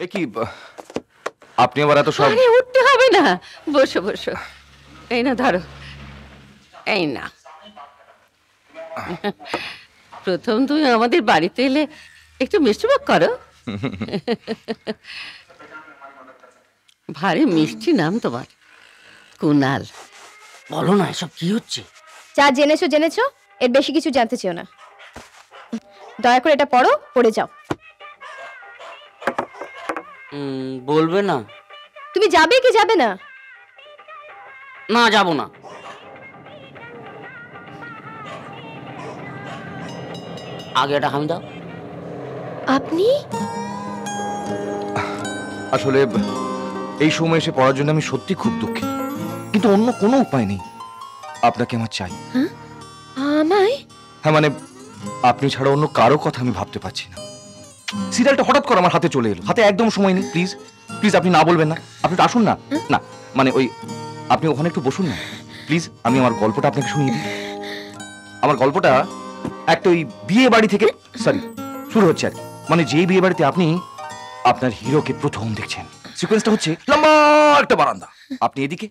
এ কি ব- আপনি আবার এত সব আরে উঠতে হবে না। বসো বসো। এই না ধরো। এই না। প্রথম তুমি আমাদের বাড়িতে এলে একটু মিষ্টিমুখ করো। ভারী মিষ্টি নাম তোমার। কুনাল। বলো না এসব কি হচ্ছে? যা জেনেছো জেনেছো। এর বেশি কিছু জানতে চেও না। দয়া করে এটা পড়ো পড়ে যাও। বলবে না। তুমি যাবে কি যাবে না? না যাব না। আগে এটা হামি দাও আপনি? আসলে এই সময় এসে পড়ার জন্য আমি সত্যি খুব দুঃখিত। কিন্তু অন্য কোনো উপায় নেই। আপনাকে আমার চাই। আমায়? হ্যাঁ মানে আপনি ছাড়া অন্য কারও কথা আমি ভাবতে পারছি না। সিরিয়ালটা হঠাৎ করে আমার হাতে চলে এলো। হাতে একদম সময় নেই প্লিজ প্লিজ আপনি না বলবেন না। আপনি একটু আসুন না। না মানে ওই আপনি ওখানে একটু বসুন না। প্লিজ আমি আমার গল্পটা আপনাকে শুনিয়ে দিই। আমার গল্পটা একটা ওই বিয়ে বাড়ি থেকে সরি শুরু হচ্ছে আর মানে যেই বিয়ে বাড়িতে আপনি আপনার হিরোকে প্রথম দেখছেন। সিকোয়েন্সটা হচ্ছে লম্বা একটা বারান্দা। আপনি এদিকে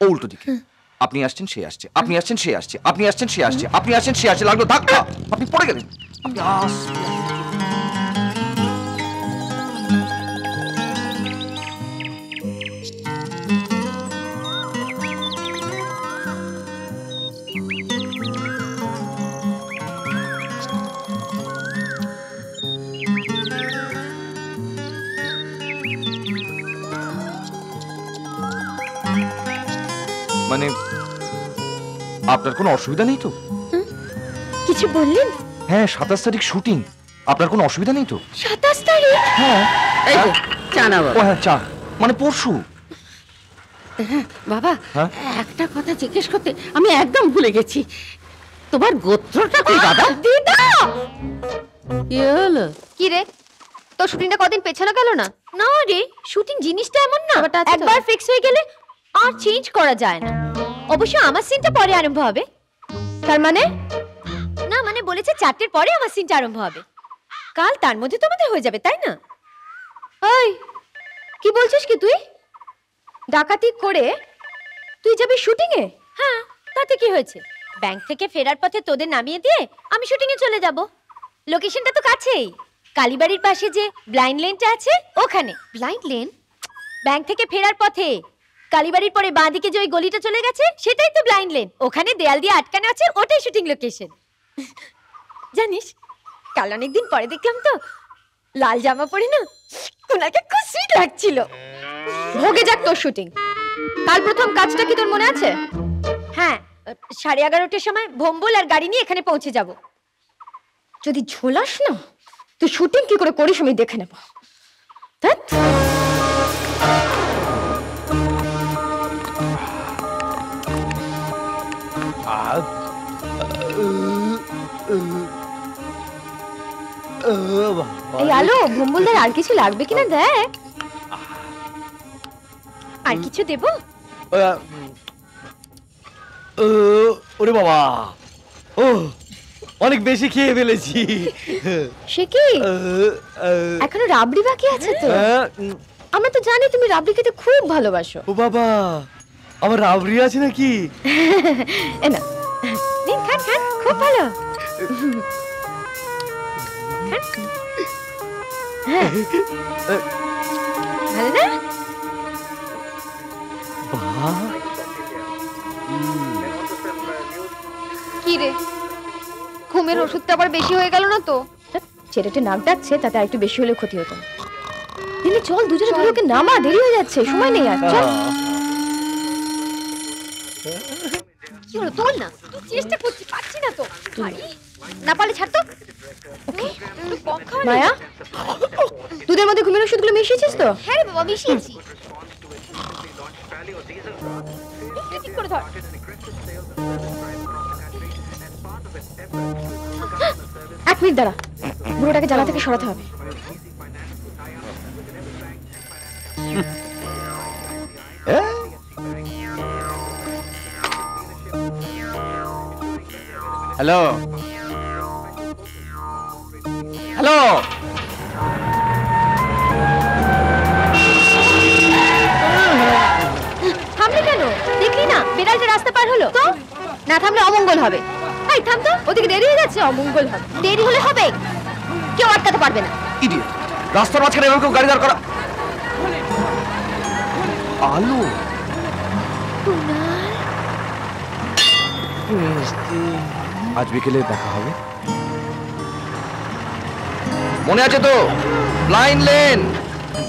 ও উল্টো দিকে। আপনি আসছেন সে আসছে। আপনি আসছেন সে আসছে। আপনি আসছেন সে আসছে। আপনি আসছেন সে আসছে। লাগল ধাক্কা। আপনি পড়ে গেলেন। আপনি আস্তে। মানে আপনার কোনো অসুবিধা নেই তো? কিছু বললেন? হ্যাঁ সাতাশ তারিখ শুটিং। আপনার কোনো অসুবিধা নেই তো? সাতাশ তারিখ? হ্যাঁ। এই যে চা না ও হ্যাঁ চা। মানে পরশু। বাবা হ্যাঁ? একটা কথা জিজ্ঞেস করতে আমি একদম ভুলে গেছি। তোমার গোত্রটা কি দাদা? দিদা! কি হলো? কি রে? তোর শুটিংটা কদিন পেছানো গেল না? না রে শুটিং জিনিসটা এমন না। একবার ফিক্স হয়ে গেলে আর চেঞ্জ করা যায় না। অবশ্য আমার সিনটা পরে আরম্ভ হবে। তার মানে? না মানে বলেছে চারটের পরে আমার সিনটা আরম্ভ হবে। কাল তার মধ্যে তোমাদের হয়ে যাবে তাই না? ওই কি বলছিস কি তুই? ডাকাতি করে তুই যাবি শুটিং এ? হ্যাঁ তাতে কি হয়েছে? ব্যাংক থেকে ফেরার পথে তোদের নামিয়ে দিয়ে আমি শুটিং এ চলে যাব। লোকেশনটা তো কাছেই। কালীবাড়ির পাশে যে ব্লাইন্ড লেনটা আছে ওখানে। ব্লাইন্ড লেন ব্যাংক থেকে ফেরার পথে কালীবাড়ির পরে বাঁদিকে যে ওই গলিটা চলে গেছে, সেটাই তো ব্লাইন্ড লেন ওখানে দেয়াল দিয়ে আটকানো আছে, ওটাই শুটিং লোকেশন জানিস, কাল অনেকদিন পরে দেখলাম তো, লাল জামা পরে না, ওনাকে খুব সুইট লাগছিল। ভোগে যাক তোর শুটিং কাল প্রথম কাজটা কি তোর মনে আছে? হ্যাঁ সাড়ে এগারোটার সময় ভম্বল আর গাড়ি নিয়ে এখানে পৌঁছে যাব। যদি ঝোলাস না তুই শুটিং কি করে করিস আমি দেখে নেব। আলো ভম্বলদার আর কিছু লাগবে কিনা দেখ। আর কিছু দেবো? ওরে বাবা। ও অনেক বেশি খেয়ে ফেলেছি। সে কি? এখনও রাবড়ি বাকি আছে তো? হ্যাঁ, আমরা তো জানি তুমি রাবড়ি খেতে খুব ভালোবাসো। ও বাবা আমার রাবড়ি আছে নাকি? এ না নিন খান খান খুব ভালো। খান। হ্যাঁ। ভালো না? কি রে? ঘুমের ওষুধটা আবার বেশি হয়ে গেল না তো? ছেলেটা নাক ডাকছে তাতে আরেকটু বেশি হলে ক্ষতি হতো। দিলে চল দুজনে ওকে নামা দেরি হয়ে যাচ্ছে সময় নেই আর চল। কি হলো তোল না? তুই চেষ্টা করছি পাচ্ছি না তো। না পারলে ছাড় তো। মায়া? দুধের মধ্যে ঘুমের ওষুধগুলো মিশিয়েছিস তো? হ্যাঁ বাবা মিশিয়েছি। করে ধর। এক মিনিট দাঁড়া। বুড়োটাকে জ্বালা থেকে সরাতে হবে। হ্যালো? থামলে কেন? দেখলি না? রাস্তা পার হলো? তো? না থামলে অমঙ্গল হবে। থাম তো। ওদিকে দেরি হয়ে যাচ্ছে অমঙ্গল হবে। দেরি হলে হবে। কেউ আটকাতে পারবে না। রাস্তার মাঝখানে এমন কেউ গাড়ি দাঁড় করা আলু। আজ বিকেলে দেখা হবে। মনে আছে তো? লাইন লেন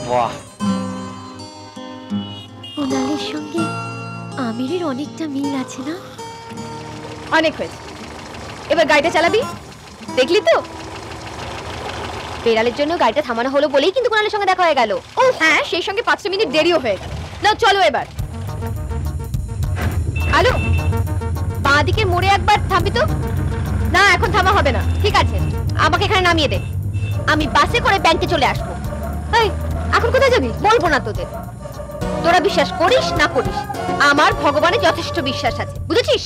বাহ। কুণালের সঙ্গে আমিরের অনেকটা মিল আছে না? অনেক হয়েছে। এবার গাড়িটা চালাবি। দেখলি তো? বেড়ালের জন্য গাড়িটা থামানো হলো বলেই কিন্তু কুণালের সঙ্গে দেখা হয়ে গেল। ও হ্যাঁ? সেই সঙ্গে পাঁচটা মিনিট দেরিও হয়ে গেল। না চলো এবার। আলু বাঁ দিকে মোড়ে একবার থামবি তো? না এখন থামা হবে না। ঠিক আছে আমাকে এখানে নামিয়ে দে। আমি বাসে করে ব্যাংকে চলে আসব। এখন কোথায় যাবি? বলব না তোদের। তোরা বিশ্বাস করিস না করিস, আমার ভগবানের যথেষ্ট বিশ্বাস আছে, বুঝেছিস?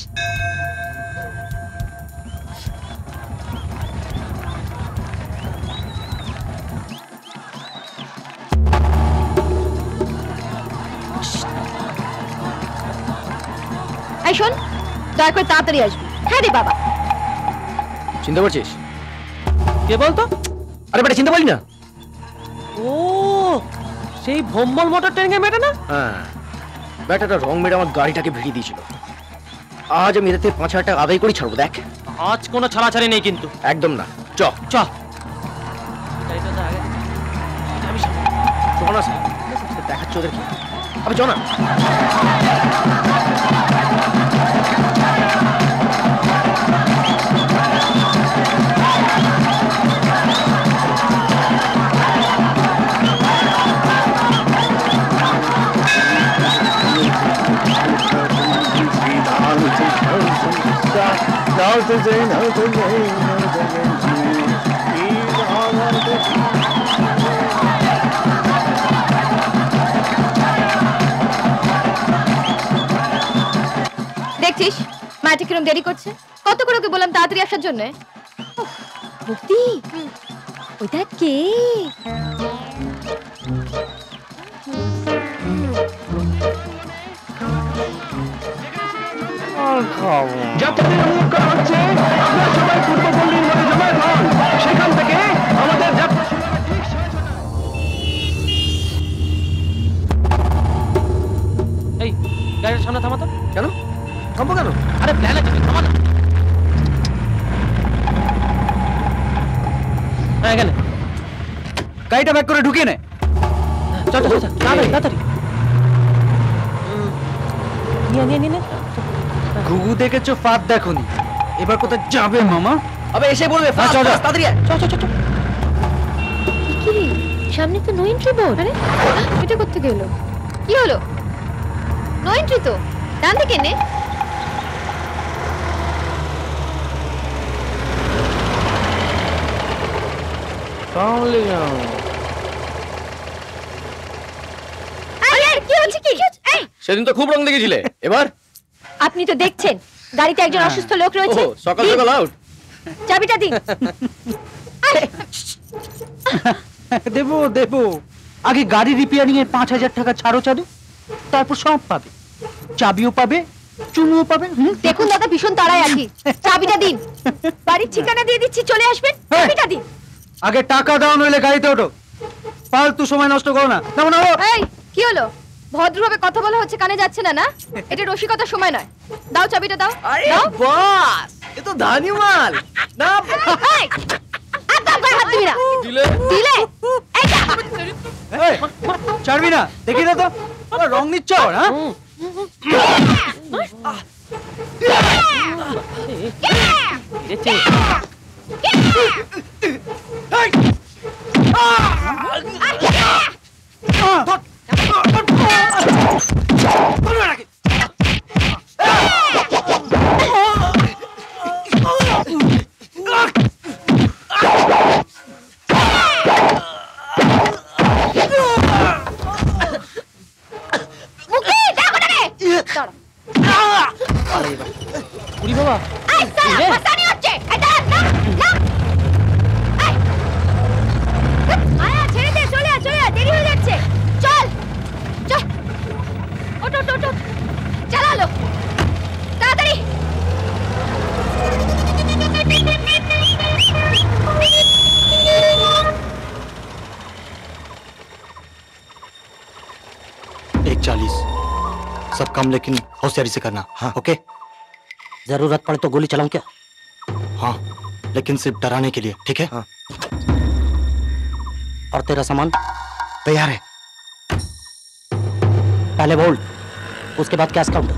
শোন, দয়া করে তাড়াতাড়ি আসবি। হ্যাঁ রে বাবা। চিনতে পারছিস কে বলতো? আরে বেটা চিনতে পারলি না? ও সেই ভম্বল মোটর ট্রেন মেটা না? হ্যাঁ। ব্যাটাটা রং মেরে আমার গাড়িটাকে ভিড়িয়ে দিয়েছিল। আজ আমি এতে পাঁচ হাজার টাকা আদায় করে ছাড়বো দেখ। আজ কোনো ছাড়াছাড়ি নেই কিন্তু। একদম না। চ। চ। দেখাচ্ছ ওদেরকে। আবে চ না। দেখছিস? মাটি কিরম দেরি করছে? কত করে ওকে বললাম তাড়াতাড়ি আসার জন্য? ভক্তি ওইটা কে? যাত্রাদের অনুরোধ করা হচ্ছে আপনারা সবাই পূর্বপল্লীর মধ্যে জমায়েত হন সেখান থেকে আমাদের যাত্রা। এই গাড়ির সামনে থামা তো। কেন? থামবো কেন? আরে প্ল্যান আছে থামা তো। হ্যাঁ এখানে। গাড়িটা ব্যাক করে ঢুকিয়ে নে। চল চল চল তাড়াতাড়ি তাড়াতাড়ি। নিয়ে নিয়ে নিয়ে। ঘুঘু দেখেছ ফাঁদ দেখোনি। এবার কোথায় যাবে মামা? আবে এসে বলবে ফাঁদ চল। তাড়াতাড়ি আয়। চল চল চল। কি রে সামনে তো নো এন্ট্রি বোর্ড। আরে এটা করতে গেল কি হলো? নো এন্ট্রি তো? ডান দিকে নে। আরে আরে, কি হচ্ছে কি? এই সেদিন তো খুব রং দেখেছিলে। এবার? আপনি তো দেখছেন গাড়িতে একজন অসুস্থ লোক রয়েছে। সকাল সকাল আউট চাবিটা দিন। আরে, দেবো দেবো। আগে গাড়ি রিপেয়ারিং এর পাঁচ হাজার টাকা ছাড়ো চালু তারপর সব পাবে। চাবিও পাবে চুমুও পাবে হুম? দেখুন দাদা ভীষণ তাড়ায় আছি। চাবিটা দিন। বাড়ির ঠিকানা দিয়ে দিচ্ছি চলে আসবেন। হ্যাঁ। চাবিটা দিন। আগে টাকা দাও নইলে গাড়িতে ওঠো। ফালতু সময় নষ্ট করো না। না না এই কি হলো? ভদ্রভাবে কথা বলা হচ্ছে কানে যাচ্ছে না না? এটা রসিকতার সময় নয়। দাও চাবিটা দাও। আরে দাও। বাস এ তো ধানি মাল। না এই, একদম গায়ে হাত দিবি না। দিলে? দিলে? এই যা। এই, ছাড়বি না দেখি না তো। আবার রং নিচ্ছ হ্যাঁ? Come on, चालीस। सब काम लेकिन होशियारी से करना हाँ। ओके? ज़रूरत पड़े तो गोली चलाऊं क्या? हाँ लेकिन सिर्फ़ डराने के लिए ठीक है? हाँ। और तेरा सामान? तैयार है। पहले बोल उसके बाद कैश काउंटर।